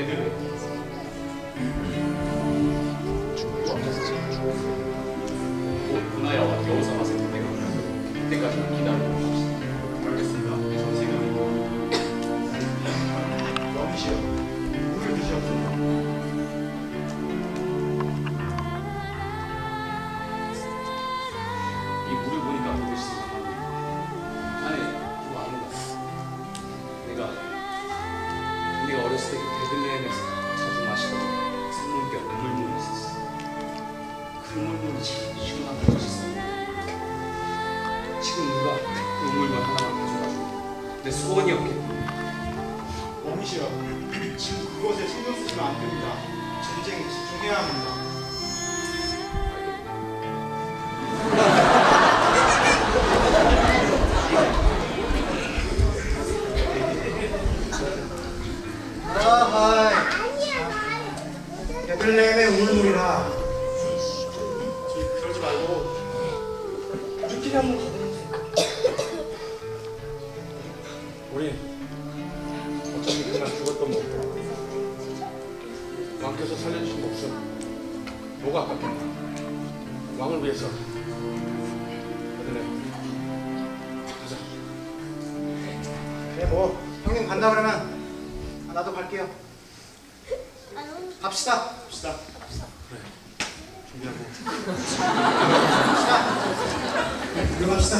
Can you do it? 내 소원이 없겠다. 어미시여. 지금 그것에 신경 쓰시면 안 됩니다. 전쟁에 집중해야 합니다. 아하이. 베들레헴의 우물물이라. 그러지 말고 우리끼리 한번 왕께서 살려주신 목숨 뭐가 아깝겠나 왕을 위해서 그래 가자 그래 뭐 형님 간다 그러면 아, 나도 갈게요. 갑시다. 갑시다. 준비하고 들어갑시다.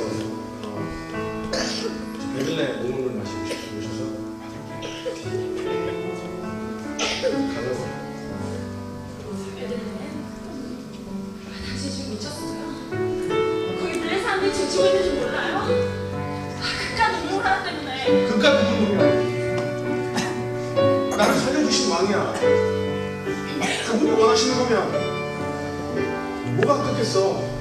왕께서 어, 베들레 우물을 마시고 싶어 오셔서? 가려고. 있는 줄 몰라요? 아, 하나 때문에. 나를 살려주신 왕이야. 그분이 원하시는 거면 뭐가 어떻겠어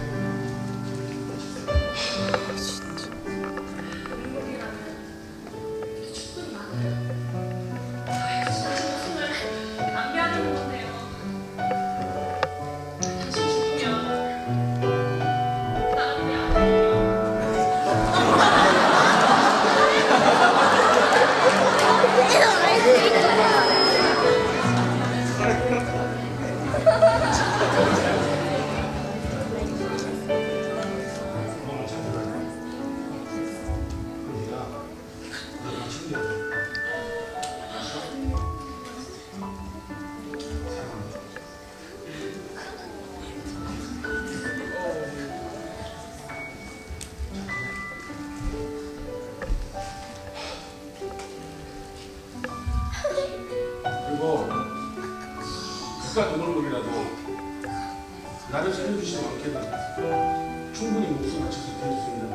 나를 살려주신 왕께는 충분히 목숨 바쳐서 드릴 수 있는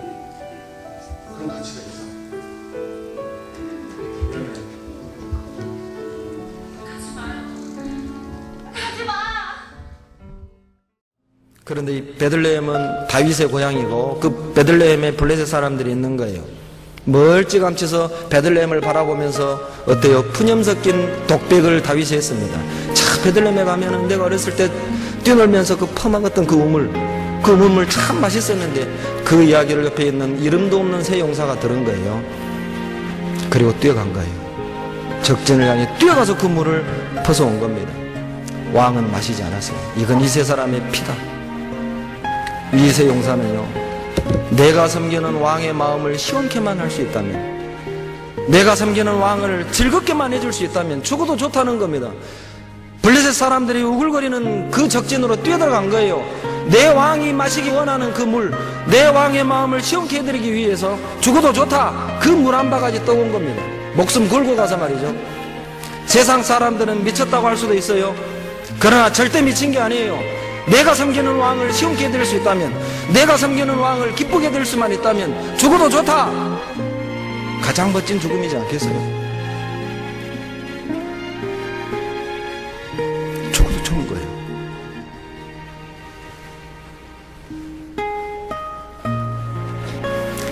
그런 가치가 있어. 그런데 이 베들레헴은 다윗의 고향이고 그 베들레헴에 블레셋 사람들이 있는 거예요. 멀찌감치서 베들레헴을 바라보면서 어때요? 푸념 섞인 독백을 다윗이 했습니다. 자, 베들레헴에 가면은 내가 어렸을 때 뛰놀면서 그 퍼먹었던 그 우물, 그 우물 참 맛있었는데 그 이야기를 옆에 있는 이름도 없는 새 용사가 들은 거예요. 그리고 뛰어간 거예요. 적진을 향해 뛰어가서 그 물을 퍼서온 겁니다. 왕은 마시지 않았어요. 이건 이 세 사람의 피다. 이 세 용사는요, 내가 섬기는 왕의 마음을 시원케만 할 수 있다면, 내가 섬기는 왕을 즐겁게만 해줄 수 있다면 죽어도 좋다는 겁니다. 블레셋 사람들이 우글거리는 그 적진으로 뛰어들어간 거예요. 내 왕이 마시기 원하는 그 물, 내 왕의 마음을 시원케 해드리기 위해서 죽어도 좋다. 그 물 한 바가지 떠온 겁니다. 목숨 걸고 가서 말이죠. 세상 사람들은 미쳤다고 할 수도 있어요. 그러나 절대 미친 게 아니에요. 내가 섬기는 왕을 시원케 해드릴 수 있다면, 내가 섬기는 왕을 기쁘게 해드릴 수만 있다면, 죽어도 좋다! 가장 멋진 죽음이지 않겠어요?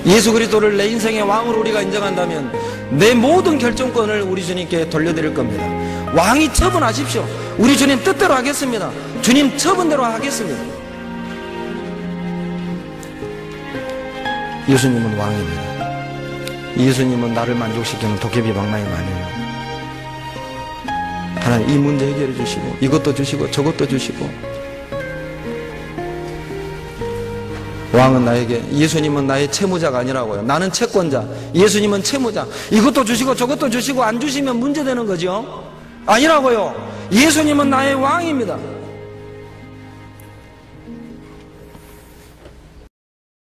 예수 그리스도를 내 인생의 왕으로 우리가 인정한다면 내 모든 결정권을 우리 주님께 돌려드릴 겁니다. 왕이 처분하십시오. 우리 주님 뜻대로 하겠습니다. 주님 처분대로 하겠습니다. 예수님은 왕입니다. 예수님은 나를 만족시키는 도깨비 방망이 아니에요. 하나님 이 문제 해결해 주시고 이것도 주시고 저것도 주시고 왕은 나에게 예수님은 나의 채무자가 아니라고요. 나는 채권자. 예수님은 채무자. 이것도 주시고 저것도 주시고 안 주시면 문제되는 거죠. 아니라고요. 예수님은 나의 왕입니다.